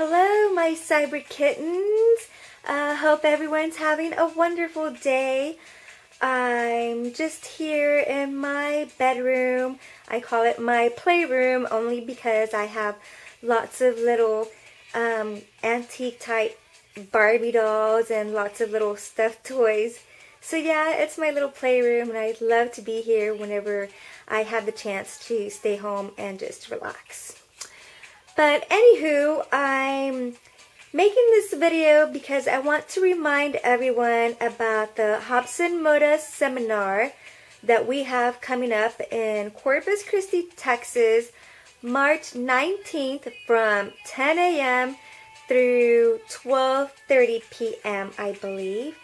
Hello, my cyber kittens. Uh, hope everyone's having a wonderful day. I'm just here in my bedroom. I call it my playroom only because I have lots of little um, antique type Barbie dolls and lots of little stuffed toys. So yeah, it's my little playroom and I love to be here whenever I have the chance to stay home and just relax. But anywho, I'm making this video because I want to remind everyone about the Robson Moura seminar that we have coming up in Corpus Christi, Texas, March 19th from 10 a.m. through 12.30 p.m., I believe.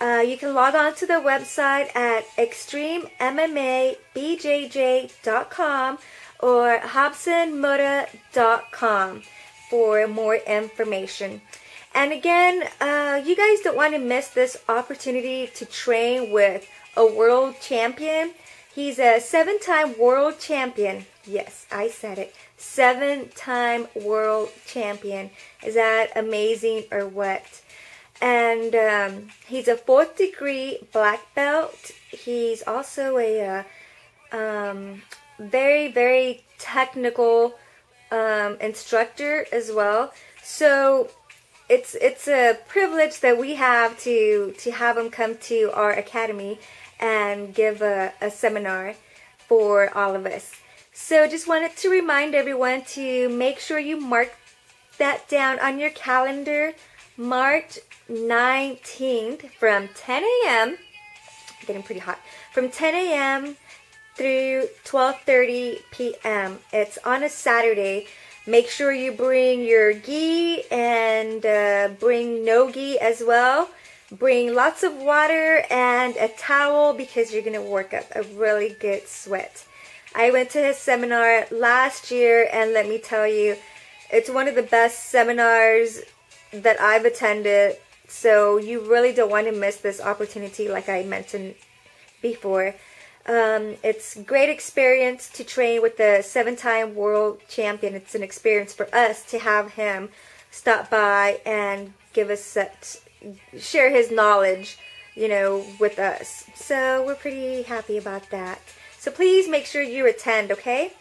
Uh, you can log on to the website at xtrememmabjj.com or robsonmoura.com for more information. And again, uh, you guys don't want to miss this opportunity to train with a world champion. He's a seven-time world champion. Yes, I said it. Seven-time world champion. Is that amazing or what? And um, he's a fourth degree black belt. He's also a uh, um, very, very technical um, instructor as well. So it's it's a privilege that we have to to have him come to our academy and give a, a seminar for all of us. So just wanted to remind everyone to make sure you mark that down on your calendar. March 19th from 10 a.m. Getting pretty hot. From 10 a.m through 12.30 p.m. It's on a Saturday. Make sure you bring your gi and uh, bring no gi as well. Bring lots of water and a towel because you're going to work up a really good sweat. I went to his seminar last year and let me tell you, it's one of the best seminars that I've attended. So you really don't want to miss this opportunity like I mentioned before. Um, it's great experience to train with the seven-time world champion. It's an experience for us to have him stop by and give us share his knowledge, you know, with us. So we're pretty happy about that. So please make sure you attend, okay?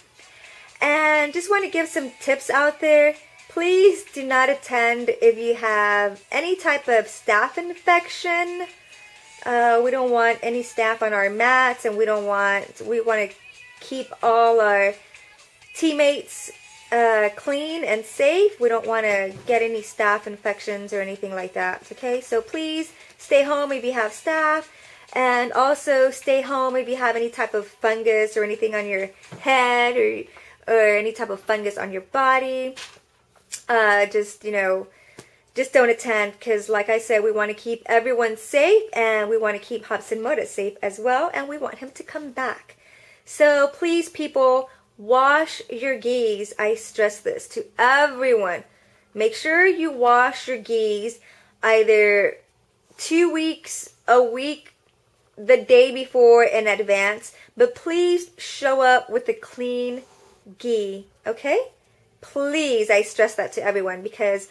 And just want to give some tips out there. Please do not attend if you have any type of staph infection, uh, we don't want any staph on our mats and we don't want, we want to keep all our teammates uh, clean and safe. We don't want to get any staph infections or anything like that. Okay, so please stay home if you have staph. And also stay home if you have any type of fungus or anything on your head or, or any type of fungus on your body. Uh, just, you know, just don't attend because like I said, we want to keep everyone safe and we want to keep Robson Moura safe as well and we want him to come back. So please people, wash your gis. I stress this to everyone. Make sure you wash your gis either two weeks, a week, the day before in advance, but please show up with a clean gi, okay? Please, I stress that to everyone because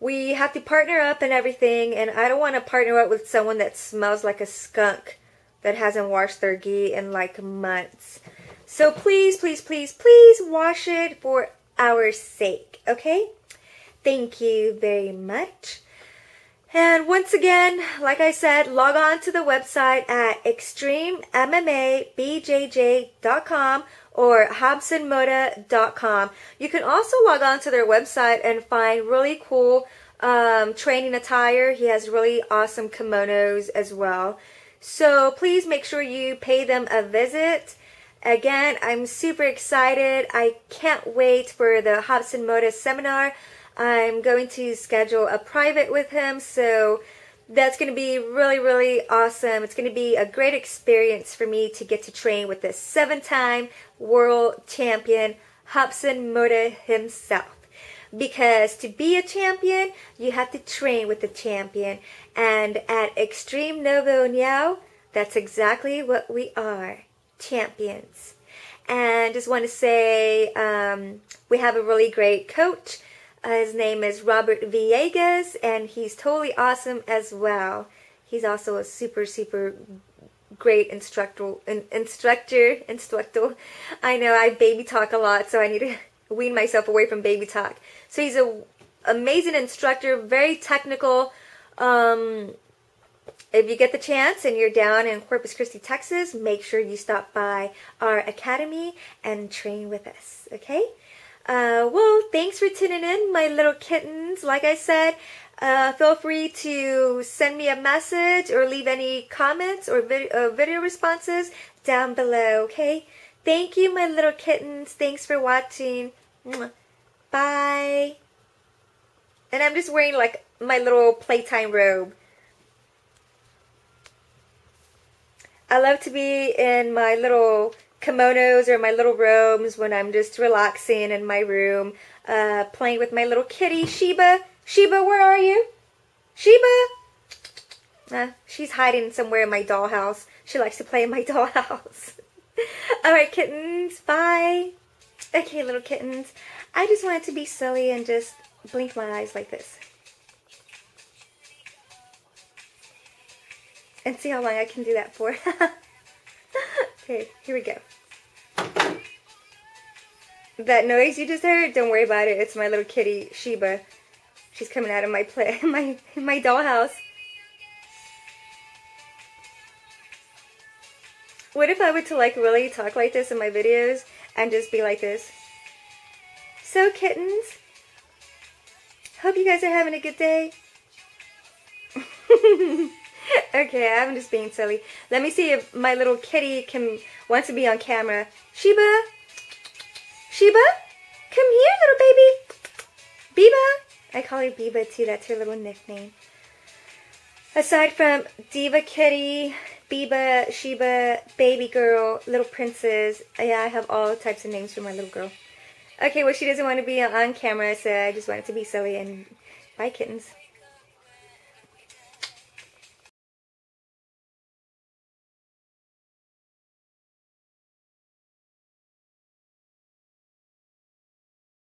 we have to partner up and everything, and I don't want to partner up with someone that smells like a skunk that hasn't washed their gi in like months. So please, please, please, please wash it for our sake, okay? Thank you very much. And once again, like I said, log on to the website at xtrememmabjj.com or robsonmoura.com. You can also log on to their website and find really cool um, training attire. He has really awesome kimonos as well. So please make sure you pay them a visit. Again, I'm super excited. I can't wait for the Robson Moura seminar. I'm going to schedule a private with him, so that's going to be really, really awesome. It's going to be a great experience for me to get to train with this seven-time world champion, Robson Moura himself. Because to be a champion, you have to train with the champion. And at Xtreme Novo União, that's exactly what we are, champions. And just want to say um, we have a really great coach. Uh, his name is Robert Villegas, and he's totally awesome as well. He's also a super, super great instructor, instructor, instructor. I know I baby talk a lot, so I need to wean myself away from baby talk. So he's a amazing instructor, very technical. Um, if you get the chance and you're down in Corpus Christi, Texas, make sure you stop by our academy and train with us, okay? Uh, well, thanks for tuning in, my little kittens. Like I said, uh, feel free to send me a message or leave any comments or vid uh, video responses down below, okay? Thank you, my little kittens. Thanks for watching. Bye. And I'm just wearing like my little playtime robe. I love to be in my little kimonos or my little robes when I'm just relaxing in my room, uh, playing with my little kitty, Sheba. Sheba, where are you? Sheba? Uh, she's hiding somewhere in my dollhouse. She likes to play in my dollhouse. Alright, kittens, bye. Okay, little kittens. I just wanted to be silly and just blink my eyes like this. And see how long I can do that for. okay, here we go. That noise you just heard, don't worry about it. It's my little kitty, Sheba. She's coming out of my play, my my dollhouse. What if I were to like really talk like this in my videos and just be like this? So kittens, hope you guys are having a good day. okay, I'm just being silly. Let me see if my little kitty can wants to be on camera. Sheba? Sheba? Come here, little baby. Biba? I call her Biba too. That's her little nickname. Aside from Diva Kitty, Biba, Sheba, Baby Girl, Little Princess, yeah, I have all types of names for my little girl. Okay, well, she doesn't want to be on camera, so I just wanted to be silly and bye, kittens.